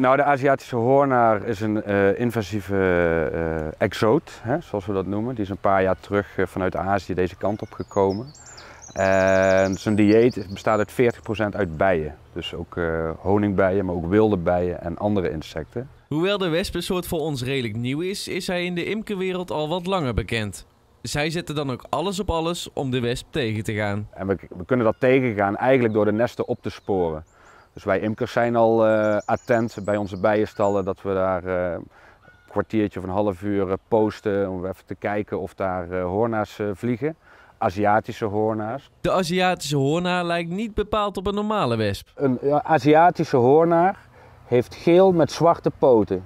Nou, de Aziatische hoornaar is een uh, invasieve uh, exoot, hè, zoals we dat noemen. Die is een paar jaar terug uh, vanuit Azië deze kant op gekomen. En zijn dieet bestaat uit 40% uit bijen. Dus ook honingbijen, maar ook wilde bijen en andere insecten. Hoewel de wespensoort voor ons redelijk nieuw is, is hij in de imkerwereld al wat langer bekend. Zij zetten dan ook alles op alles om de wesp tegen te gaan. En we, we kunnen dat tegengaan eigenlijk door de nesten op te sporen. Dus wij imkers zijn al uh, attent bij onze bijenstallen dat we daar uh, een kwartiertje of een half uur uh, posten om even te kijken of daar hoornaars vliegen. Aziatische hoornaars. De Aziatische hoornaar lijkt niet bepaald op een normale wesp. Een Aziatische hoornaar heeft geel met zwarte poten.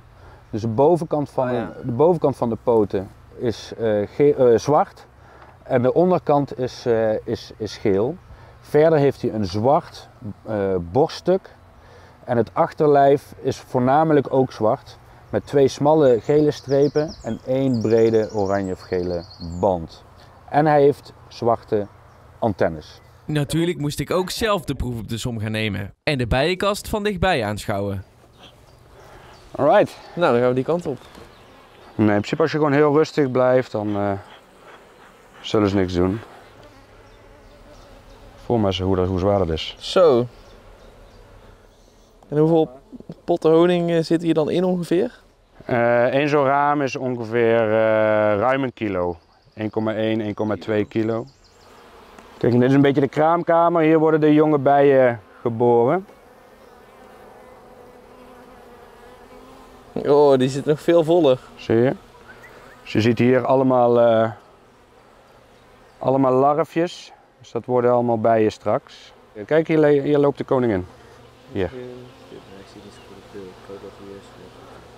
Dus de bovenkant van, oh ja. de, bovenkant van de poten is zwart en de onderkant is, is, is geel. Verder heeft hij een zwart uh, borststuk en het achterlijf is voornamelijk ook zwart met twee smalle gele strepen en één brede oranje of gele band. En hij heeft zwarte antennes. Natuurlijk moest ik ook zelf de proef op de som gaan nemen en de bijenkast van dichtbij aanschouwen. Alright. Nou, dan gaan we die kant op. Nee, in principe als je gewoon heel rustig blijft, dan uh, zullen ze niks doen. Maar eens hoe, hoe zwaar dat is. Zo. En hoeveel potten honing eh, zitten hier dan in ongeveer? Uh, Eén zo'n raam is ongeveer uh, ruim een kilo. 1,1, 1,2 kilo. Kijk, dit is een beetje de kraamkamer. Hier worden de jonge bijen geboren. Oh, die zit nog veel voller. Zie je? Dus je ziet hier allemaal, uh, allemaal larfjes. Dus dat worden allemaal bijen straks. Kijk, hier, hier loopt de koningin. Hier.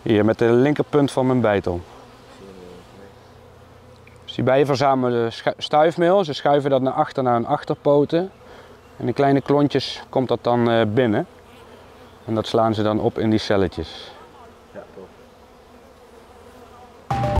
Hier, met de linkerpunt van mijn bijtel. Dus die bijen verzamelen stuifmeel. Ze schuiven dat naar achter naar hun achterpoten. En in kleine klontjes komt dat dan binnen. En dat slaan ze dan op in die celletjes.